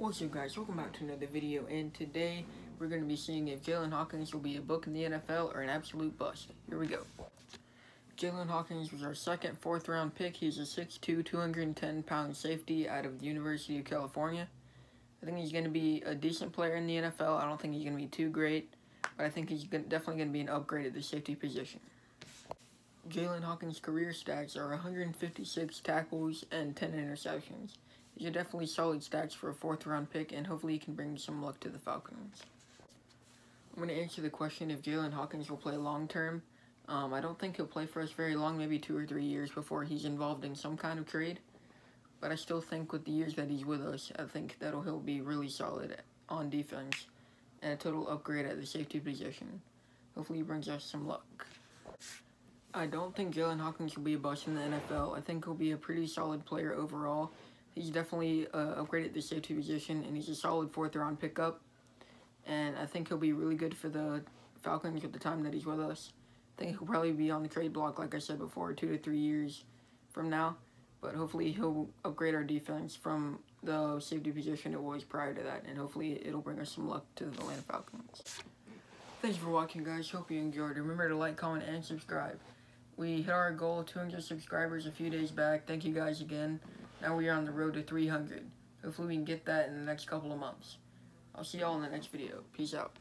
What's up guys, welcome back to another video and today we're going to be seeing if Jaylinn Hawkins will be a book in the NFL or an absolute bust. Here we go. Jaylinn Hawkins was our second fourth round pick. He's a 6'2", 210 pound safety out of the University of California. I think he's going to be a decent player in the NFL. I don't think he's going to be too great, but I think he's definitely going to be an upgrade at the safety position. Jaylinn Hawkins' career stats are 156 tackles and 10 interceptions. Are definitely solid stats for a fourth round pick, and hopefully he can bring some luck to the Falcons. I'm going to answer the question if Jaylinn Hawkins will play long term. Um, I don't think he'll play for us very long, maybe two or three years before he's involved in some kind of trade. But I still think with the years that he's with us, I think that he'll be really solid on defense and a total upgrade at the safety position. Hopefully he brings us some luck. I don't think Jaylinn Hawkins will be a bust in the NFL. I think he'll be a pretty solid player overall he's definitely uh, upgraded the safety position, and he's a solid fourth round pickup. And I think he'll be really good for the Falcons at the time that he's with us. I think he'll probably be on the trade block, like I said before, two to three years from now. But hopefully he'll upgrade our defense from the safety position it was prior to that, and hopefully it'll bring us some luck to the Atlanta Falcons. Thanks for watching, guys. Hope you enjoyed. Remember to like, comment, and subscribe. We hit our goal of 200 subscribers a few days back. Thank you guys again. Now we are on the road to 300. Hopefully we can get that in the next couple of months. I'll see y'all in the next video. Peace out.